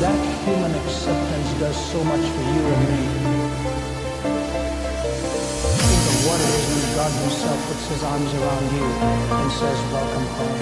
that human acceptance does so much for you and me. Think of what it is when God Himself puts His arms around you and says, Welcome home.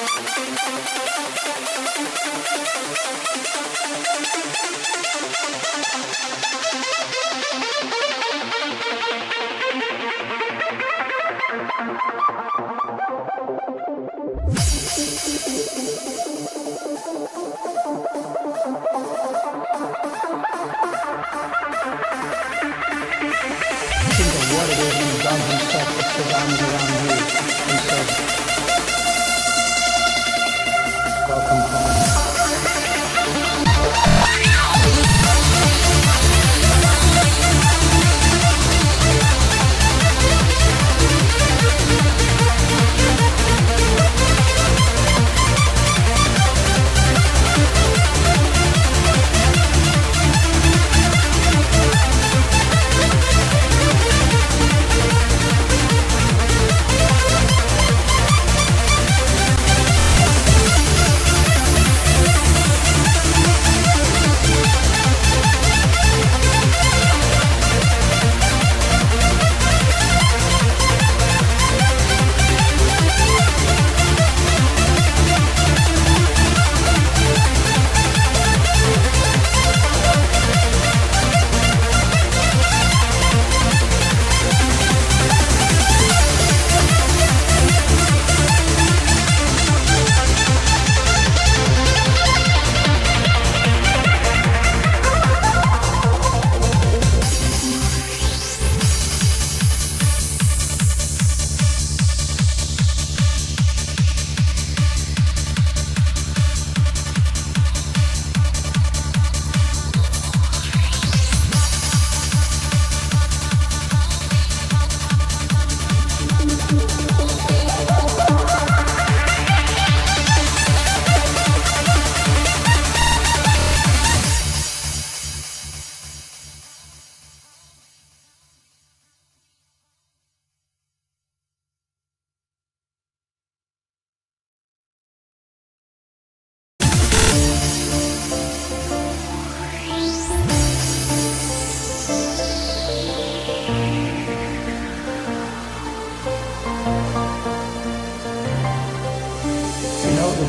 Think of what it is when you dump and stuff the surrounds around you. Welcome home.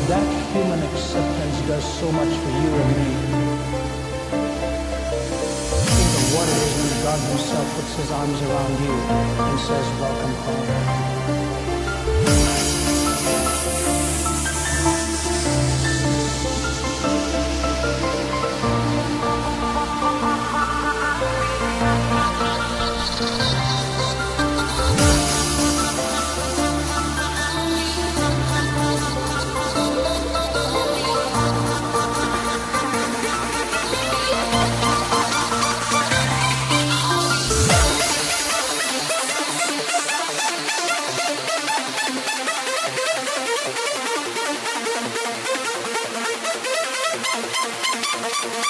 That human acceptance does so much for you and me. Think of what it is when God Himself puts His arms around you and says, Welcome home.